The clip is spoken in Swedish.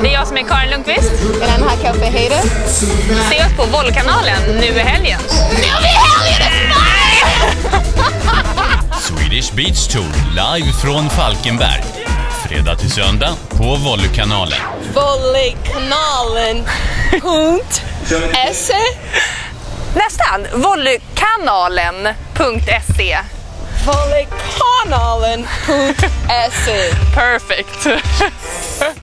Det är jag som är Karin Lundqvist. Den här Kaffe Heide. Se oss på Vollkanalen nu i helgen. Nu i helgen Swedish Beach Tour live från Falkenberg. Fredag till söndag på Volleykanalen. Volleykanalen.se Nästan! Volleykanalen.se Volleykanalen.se Perfect!